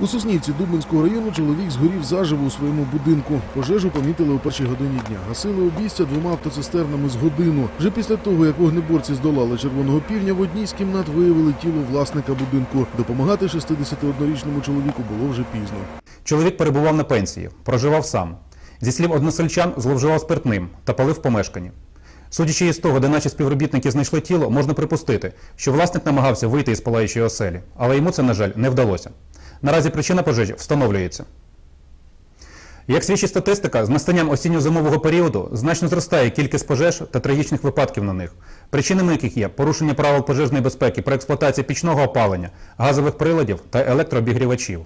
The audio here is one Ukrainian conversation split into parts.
У Соснівці Дубинського району чоловік згорів заживо у своєму будинку. Пожежу помітили у першій годині дня. Гасили обійстя двома автоцистернами з годину. Вже після того, як вогнеборці здолали червоного півня, в одній з кімнат виявили тіло власника будинку. Допомагати 61-річному чоловіку було вже пізно. Чоловік перебував на пенсії, проживав сам. Зі слів односельчан, зловживав спиртним та палив в помешканні. Судячи із того, де наші співробітники знайшли тіло, можна припустити, що власник намагався вийти із палаючої оселі, але йому це, на жаль, не вдалося. Наразі причина пожежі встановлюється. Як свідчить статистика, з настанням осінньо-зимового періоду значно зростає кількість пожеж та трагічних випадків на них, причинами яких є порушення правил пожежної безпеки при експлуатації пічного опалення, газових приладів та електрообігрівачів.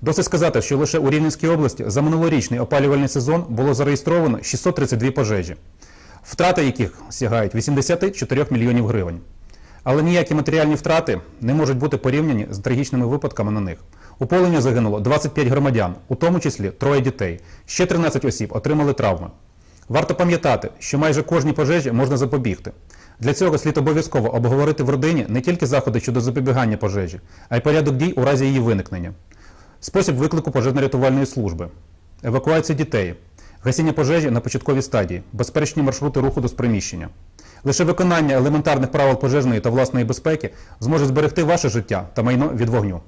Досить сказати, що лише у Рівненській області за минулорічний опалювальний сезон було зареєстровано 632 пожежі, втрати яких сягають 84 мільйонів гривень. Але ніякі матеріальні втрати не можуть бути порівняні з трагічними випадками на них. У полоні загинуло 25 громадян, у тому числі троє дітей. Ще 13 осіб отримали травми. Варто пам'ятати, що майже кожній пожежі можна запобігти. Для цього слід обов'язково обговорити в родині не тільки заходи щодо запобігання пожежі, а й порядок дій у разі її виникнення, спосіб виклику пожежно-рятувальної служби, евакуація дітей, гасіння пожежі на початковій стадії, безпечні маршрути руху до приміщення. Лише виконання елементарних правил пожежної та власної безпеки зможе зберегти ваше життя та майно від вогню.